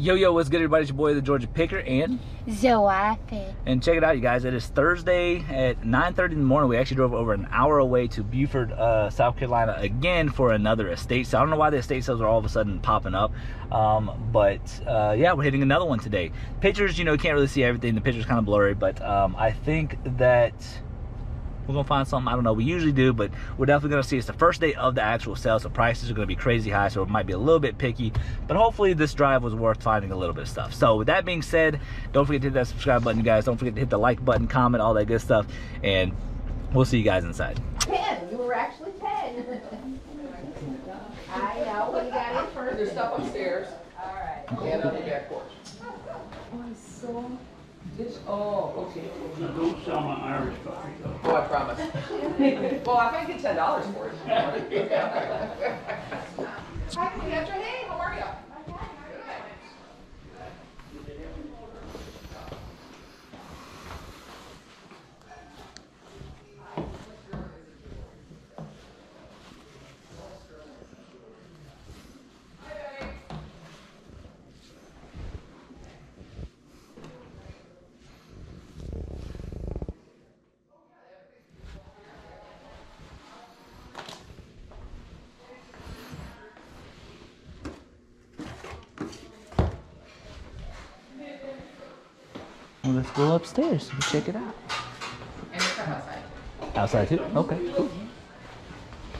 Yo, yo, what's good, everybody? It's your boy, the Georgia Picker, and Zoafe. and check it out, you guys. It is Thursday at 9:30 in the morning. We actually drove over an hour away to Beaufort, uh, South Carolina, again for another estate sale. I don't know why the estate sales are all of a sudden popping up, um, but uh, yeah, we're hitting another one today. Pictures, you know, you can't really see everything. The picture's kind of blurry, but um, I think that we're gonna find something. I don't know. We usually do, but we're definitely gonna see. It's the first day of the actual sale, so prices are gonna be crazy high. So it might be a little bit picky, but hopefully this drive was worth finding a little bit of stuff. So with that being said, don't forget to hit that subscribe button, guys. Don't forget to hit the like button, comment, all that good stuff, and we'll see you guys inside. 10. You were actually 10. I know. What you got in first? There's stuff upstairs All right. and on the back porch. Oh, This, oh, okay. Don't sell my Irish coffee though. Oh, I promise. Well, I might get ten dollars for it. Hi, Cleopatra. Hey, how are you? Let's go upstairs and check it out. And outside. Outside too? Okay, cool.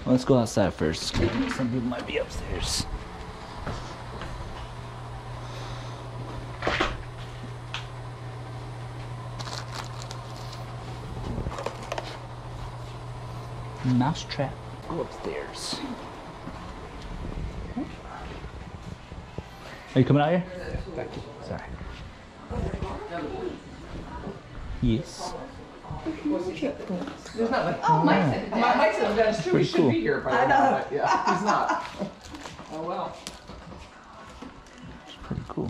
Let's go outside first. Some people might be upstairs. Mouse trap. Go upstairs. Are you coming out here? Thank you. Sorry. Yes. There's not like, oh, Mike said, Mike Mike said that it's true. He Pretty should cool. be here, but I know. Yeah, he's not. Oh, well. Pretty cool.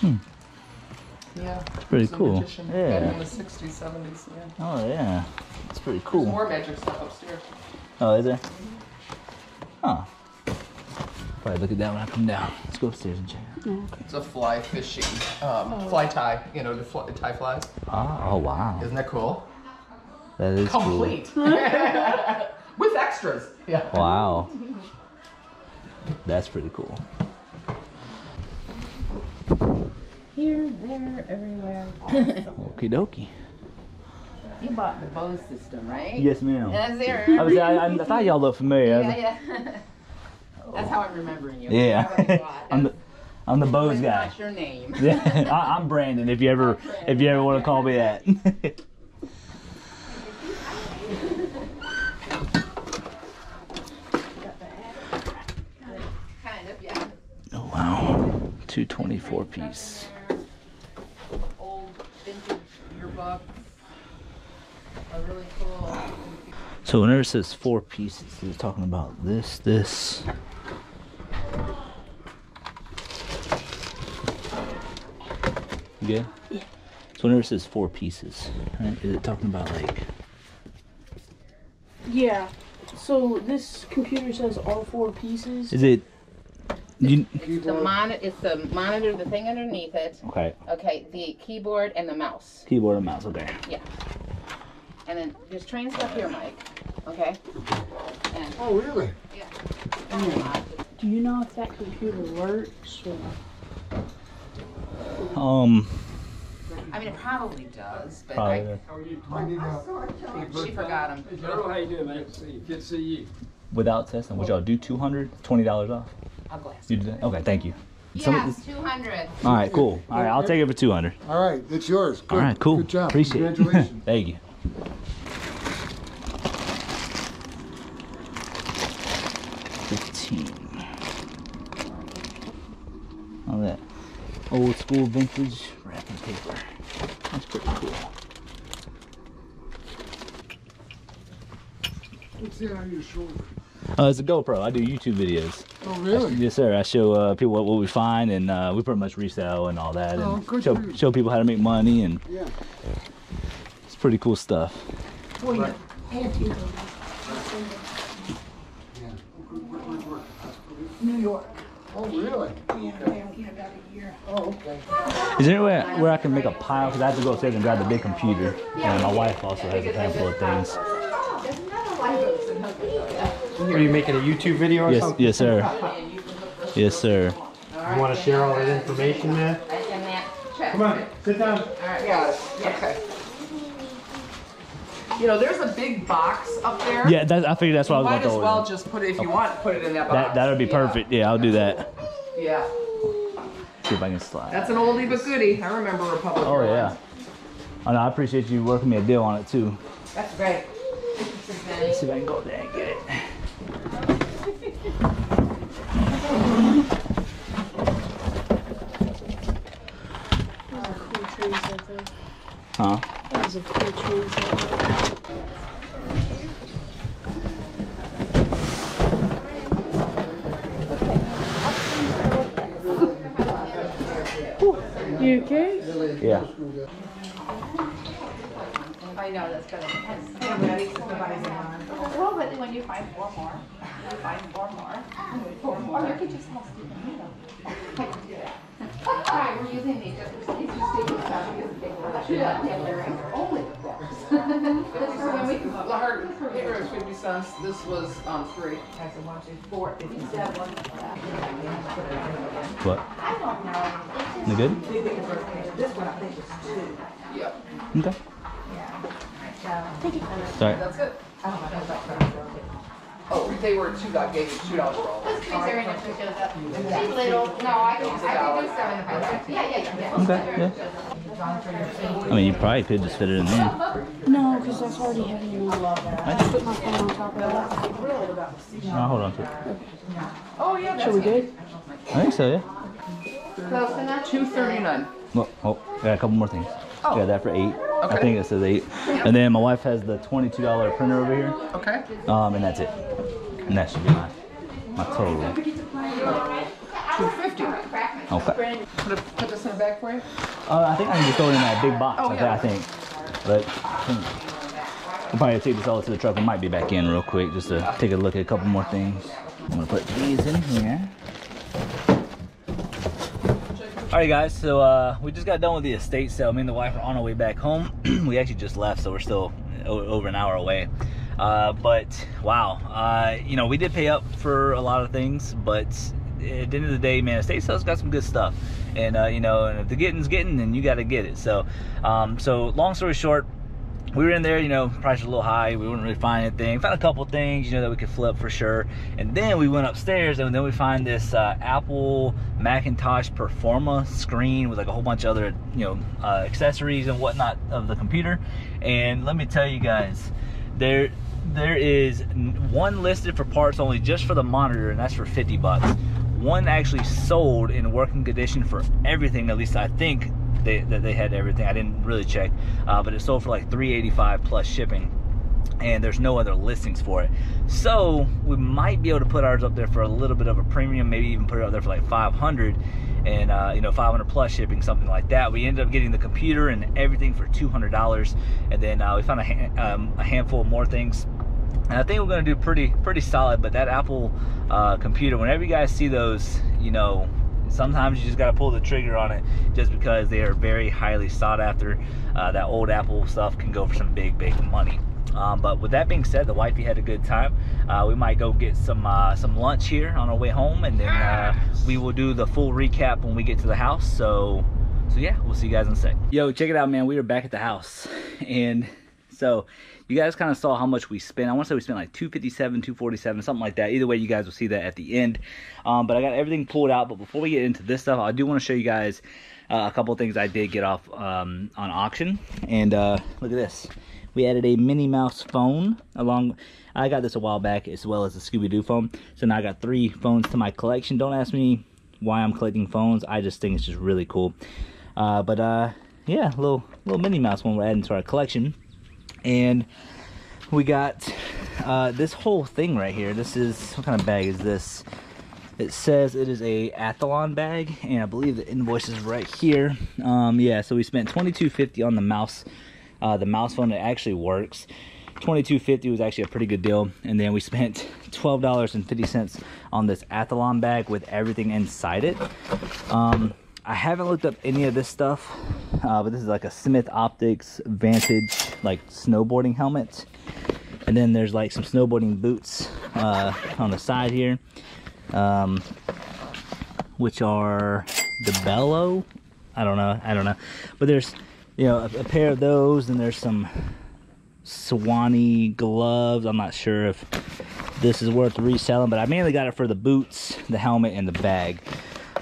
Hmm. Yeah. pretty Some cool. magician back Yeah. In the sixties, seventies, yeah. Oh yeah, it's pretty cool. There's more magic stuff upstairs. Oh, is there? Huh. Probably look at that when I come down. Let's go upstairs and check. It out. It's a fly fishing, um, fly tie, you know, to fly, tie flies. Oh, oh wow, Isn't that cool? that is Complete. With extras. Yeah. Wow, that's pretty cool. Here, there, everywhere. Okie dokie. You bought the Bose system, right? Yes, ma'am. That's there. I, was, I, I thought y'all looked familiar. I Yeah, yeah. That's how I'm remembering you. Yeah. That's what you bought. I'm the I'm the Bose guy. not your name. Yeah, I, I'm Brandon. If you ever if you ever want to call me that. Kind of, yeah. oh wow, two twenty four piece. Old vintage yearbooks. A really cool. So whenever it says four pieces, it's talking about this, this. Good? Yeah. So whenever it says four pieces, right, is it talking about like? Yeah. So this computer says all four pieces. Is it? You, It's the monitor. It's the monitor, the thing underneath it. okay. Okay, the keyboard and the mouse. Keyboard and mouse. Okay. Yeah. And then there's train stuff here, Mike. Okay. And Oh, really? Yeah. Oh Do you know if that computer works? Or... Um. I mean, it probably does, but Probably. I, does. I need a, she forgot them. Hey Joe, how you doing, man? Good to see you. Without testing, would y'all do 200 Twenty dollars off? I'll go ask. You do that? Okay, thank you. Some- Yes, two hundred. All right, cool. All right, I'll take it for 200. all right, it's yours. Good. All right, cool. Good job. Appreciate it. Congratulations. Thank you. Fifteen. All that old school vintage wrapping paper. That's pretty cool. What's that on your shoulder? Uh, it's a GoPro. I do YouTube videos. Oh, really? Yes, sir. I show uh, people what, what we find, and uh, we pretty much resell and all that, Oh, and good show for you. show people how to make money, and Yeah. it's pretty cool stuff. Well, your. Yeah. Good work, good New York. Oh, really? Yeah, I have here about a year. Oh, okay. Is there any way where I can make a pile? Because I have to go upstairs and grab the big computer. And my wife also has a handful of things. Are you making a YouTube video or Yes, something? yes, sir. Yes, sir. You want to share all that information, man? Come on, sit down. Alright, got it. Okay. You know, there's a big box up there. Yeah, that, I figured that's what I You was might as well just put it, if you want, put it in that box. That that would be Yeah. perfect. Yeah, I'll do that. Yeah, See if I can slide. that's an oldie but goodie. I remember Republic Oh yeah. Oh no, I appreciate you working me a deal on it too. That's great. Let's see if I can go there and get it. Those are cool trees out there. Huh? Those are trees. You okay? Yeah. I know, that's gonna, well, but when you find four more, you find four more, four more. Or you could just have Stephen, you know. I can do that. Right, we're using these, just, these yeah, they're only the books. So when we, La Heart, here is fifty cents. This was um three. I said one, two, four. If you. What? I don't know, it's You good? This one I think is two. Yep, Okay. uh, Sorry. that's it. Oh, they were two, I gave you two dollars for all. those trees are in it, so shows up. She's little, no, I can, I can do some in the front, yeah, yeah, yeah. Okay. Yeah. I mean, you probably could just fit it in there. No, because that's already heavy enough. I just put my phone on top of that. No, hold on to it. Oh, yeah, So we good? I think so. Yeah. Close enough? Two thirty-nine. Well, oh, I got a couple more things. Oh. Got that for eight. I think it says eight. And then my wife has the twenty-two dollar printer over here. Okay. Um, and that's it. And that should be my my total. Two fifty. Okay. Put, put this in the bag for you? Uh, I think I can just throw it in that big box. Oh, I, yeah. I think. But I think we'll probably take this all to the truck. We might be back in real quick just to take a look at a couple more things. I'm gonna put these in here. All right, guys. So uh, we just got done with the estate sale. Me and the wife are on our way back home. we actually just left, so we're still over an hour away. Uh, but wow, uh, you know, we did pay up for a lot of things, but at the end of the day, man, estate sales got some good stuff. And uh, you know, and if the getting's getting, then you got to get it. So, um, so long story short, we were in there, you know, price was a little high. We wouldn't really find anything. Found a couple things, you know, that we could flip for sure. And then we went upstairs, and then we find this uh, Apple Macintosh Performa screen with like a whole bunch of other, you know, uh, accessories and whatnot of the computer. And let me tell you guys, there there is one listed for parts only just for the monitor, and that's for 50 bucks. One actually sold in working condition for everything. At least I think they they had everything. I didn't really check, uh, but it sold for like 385 plus shipping and there's no other listings for it. So we might be able to put ours up there for a little bit of a premium, maybe even put it up there for like 500 and uh, you know 500 plus shipping, something like that. We ended up getting the computer and everything for $200, and then uh, we found a, ha- um, a handful more things. And I think we're gonna do pretty pretty solid. But that Apple uh, computer, whenever you guys see those, you know, sometimes you just gotta pull the trigger on it, just because they are very highly sought after. Uh, that old Apple stuff can go for some big big money. Um, but with that being said, the wifey had a good time. Uh, we might go get some uh, some lunch here on our way home, and then uh, we will do the full recap when we get to the house. So, so yeah, we'll see you guys in a sec. Yo, check it out, man. We are back at the house, and so you guys kind of saw how much we spent. I want to say we spent like 257, 247, something like that. Either way, you guys will see that at the end. Um, but I got everything pulled out. But before we get into this stuff, I do want to show you guys uh, a couple things I did get off um, on auction. And uh, look at this. We added a Minnie Mouse phone along. I got this a while back as well as the Scooby Doo phone. So now I got three phones to my collection. Don't ask me why I'm collecting phones. I just think it's just really cool. Uh, but uh, yeah, little little Minnie Mouse one we're adding to our collection. And we got uh, this whole thing right here. This is what kind of bag is this? It says it is a Athalon bag, and I believe the invoice is right here. Um, yeah, so we spent twenty two fifty on the mouse, uh, the mouse phone. It actually works, 22.50 was actually a pretty good deal. And then we spent $12.50 on this Athalon bag with everything inside it. Um, I haven't looked up any of this stuff, uh, but this is like a Smith Optics Vantage like snowboarding helmet. And then there's like some snowboarding boots uh, on the side here, um, which are DeBello. I don't know. I don't know. But there's, you know, a, a pair of those, and there's some Swany gloves. I'm not sure if this is worth reselling, but I mainly got it for the boots, the helmet, and the bag.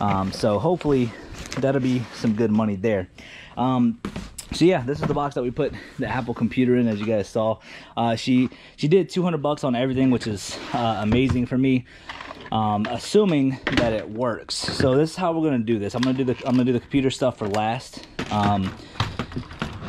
Um, so hopefully that'll be some good money there. Um, so yeah this is the box that we put the apple computer in as you guys saw. Uh, she she did 200 bucks on everything which is uh, amazing for me um, assuming that it works. So this is how we're gonna do this. I'm gonna do the i'm gonna do the computer stuff for last. Um,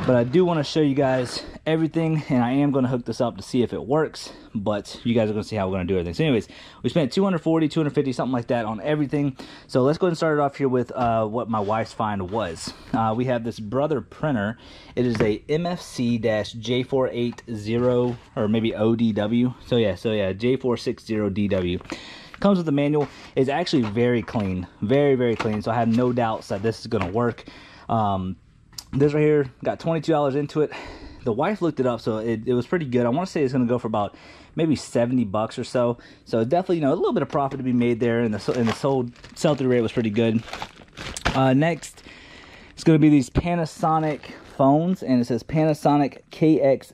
but i do want to show you guys everything and i am going to hook this up to see if it works but you guys are going to see how we're going to do everything. So anyways we spent 240 250 something like that on everything. So let's go ahead and start it off here with uh, what my wife's find was. Uh, we have this brother printer. It is a mfc-j480 or maybe odw so yeah so yeah j460dw comes with a manual. It's actually very clean very very clean so i have no doubts that this is going to work. Um, this right here got $22 into it the wife looked it up, so it, it was pretty good. I want to say it's going to go for about maybe 70 bucks or so. So definitely, you know, a little bit of profit to be made there, and the and the sold sell through rate was pretty good. Uh, next, it's going to be these Panasonic phones, and it says Panasonic KX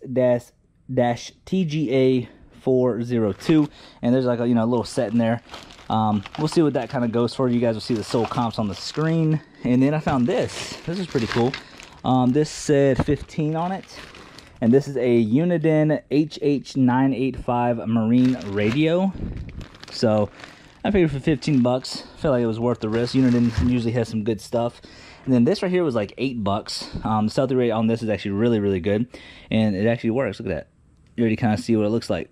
dash TGA 402, and there's like a you know a little set in there. Um, we'll see what that kind of goes for. You guys will see the sold comps on the screen, and then I found this. This is pretty cool. Um, this said 15 on it and this is a Uniden HH985 Marine radio. So I figured for 15 bucks, I feel like it was worth the risk. Uniden usually has some good stuff. And then this right here was like eight bucks. Um, the sell-through rate on this is actually really, really good. And it actually works. Look at that. You already kind of see what it looks like.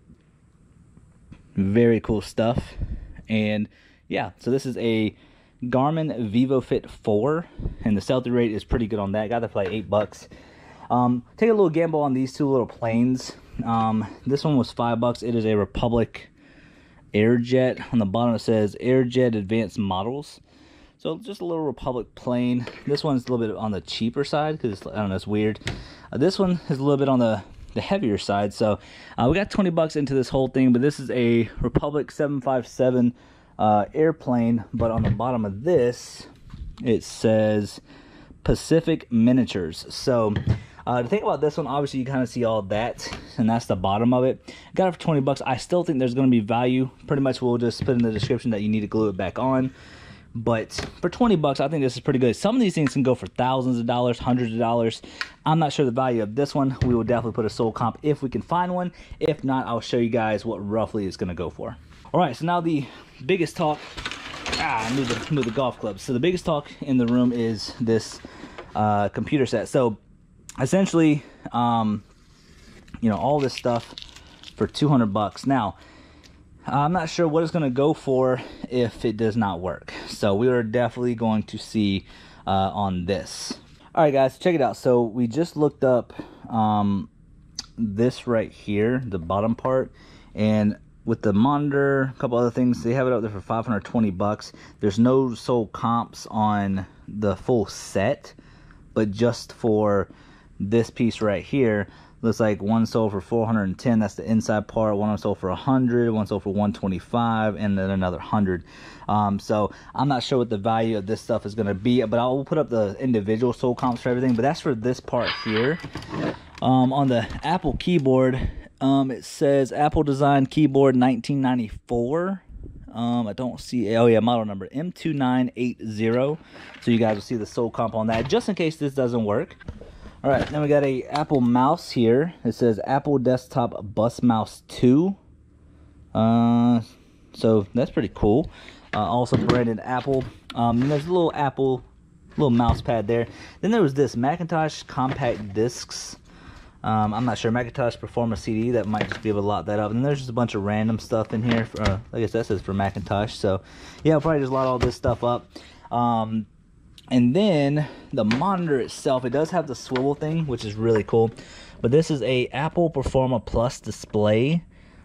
Very cool stuff. And yeah, so this is a Garmin VivoFit 4. And the sell-through rate is pretty good on that. Got to play eight bucks. Um, take a little gamble on these two little planes. Um, this one was five bucks. It is a Republic Airjet. On the bottom it says Airjet Advanced Models. So just a little Republic plane. This one's a little bit on the cheaper side because I don't know, it's weird. Uh, this one is a little bit on the the heavier side. So uh, we got 20 bucks into this whole thing, but this is a Republic 757 uh, airplane. But on the bottom of this, it says Pacific Miniatures. So uh, the thing about this one, obviously you kind of see all that, and that's the bottom of it. Got it for 20 bucks. I still think there's going to be value. Pretty much we'll just put in the description that you need to glue it back on. But for 20 bucks, I think this is pretty good. Some of these things can go for thousands of dollars, hundreds of dollars. I'm not sure the value of this one. We will definitely put a sold comp if we can find one. If not, I'll show you guys what roughly it's going to go for. All right, so now the biggest talk. Ah, I the, move the golf club. So the biggest talk in the room is this uh, computer set. So essentially, um, you know, all this stuff for 200 bucks. Now, I'm not sure what it's going to go for if it does not work. So we are definitely going to see uh, on this. All right, guys, check it out. So we just looked up um, this right here, the bottom part, and with the monitor, a couple other things, they have it out there for 520 bucks. There's no sold comps on the full set, but just for this piece right here looks like one sold for 410 that's the inside part. One sold for 100 one sold for 125 and then another 100 um, so i'm not sure what the value of this stuff is going to be but i'll put up the individual sold comps for everything but that's for this part here. Um, on the apple keyboard um, it says apple design keyboard 1994 um, I don't see, oh yeah, model number M2980. So you guys will see the sold comp on that, just in case this doesn't work. All right, then we got a Apple mouse here. It says Apple Desktop Bus Mouse 2. Uh, so that's pretty cool. Uh, also branded Apple. Um, there's a little Apple little mouse pad there. Then there was this Macintosh compact discs. Um, I'm not sure Macintosh Performance CD. That might just be able to lock that up. And there's just a bunch of random stuff in here. For, uh, I guess that says for Macintosh. So yeah, I'll probably just lock all this stuff up. Um, And then the monitor itself, it does have the swivel thing, which is really cool. But this is a Apple Performa Plus display.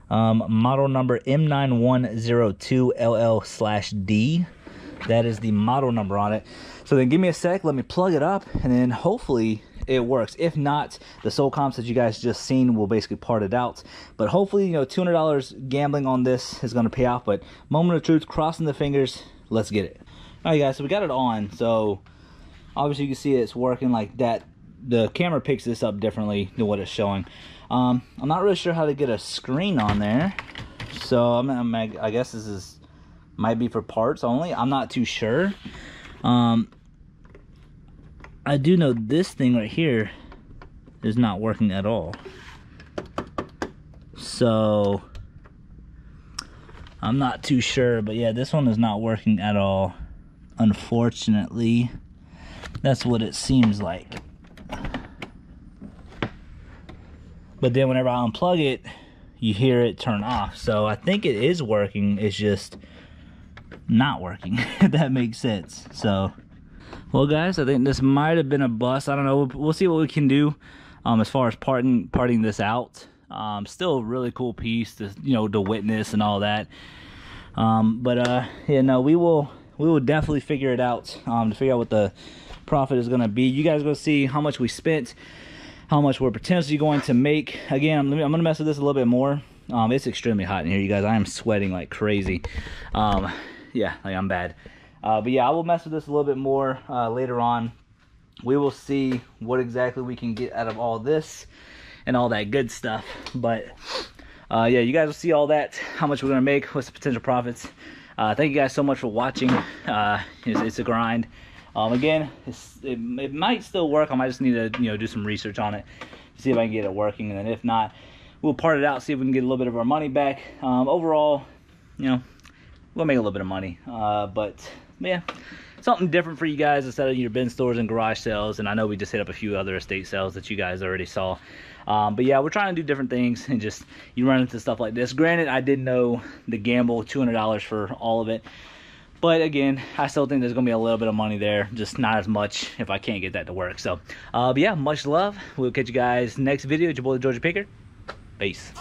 Um, model number M9102LL/D. That is the model number on it. So then give me a sec, let me plug it up, and then hopefully it works. If not, the soul comps that you guys just seen will basically part it out. But hopefully, you know, $200 gambling on this is going to pay off. But moment of truth, crossing the fingers, let's get it. All right, guys, so we got it on. So obviously you can see it's working like that. The camera picks this up differently than what it's showing. Um, I'm not really sure how to get a screen on there. So I'm, I'm, i guess this is might be for parts only. I'm not too sure. Um, I do know this thing right here is not working at all. So I'm not too sure, but yeah, this one is not working at all. Unfortunately, that's what it seems like. But then whenever I unplug it, you hear it turn off. So I think it is working. It's just not working, if that makes sense. So well, guys, I think this might have been a bust. I don't know. We'll, see what we can do um, as far as parting parting this out. Um, still a really cool piece to you know to witness and all that. Um, but uh, yeah, no, we will we will definitely figure it out um, to figure out what the profit is going to be. You guys go see how much we spent, how much we're potentially going to make. Again, I'm, I'm going to mess with this a little bit more. Um, it's extremely hot in here, you guys. I am sweating like crazy. Um, yeah, like I'm bad. Uh, but yeah, I will mess with this a little bit more uh, later on. We will see what exactly we can get out of all this and all that good stuff. But uh, yeah, you guys will see all that, how much we're going to make, what's the potential profits. Uh, thank you guys so much for watching. Uh, it's, it's, a grind. Um, again, it, it, might still work. I might just need to you know do some research on it, see if I can get it working. And then if not, we'll part it out, see if we can get a little bit of our money back. Um, overall, you know, we'll make a little bit of money. Uh, but yeah, something different for you guys instead of your bin stores and garage sales. And I know we just hit up a few other estate sales that you guys already saw. Um, but yeah, we're trying to do different things and just you run into stuff like this. Granted, I did know the gamble, $200 for all of it. But again, I still think there's going to be a little bit of money there, just not as much if I can't get that to work. So, uh, but yeah, much love. We'll catch you guys next video. It's your boy, Georgia Picker. Peace.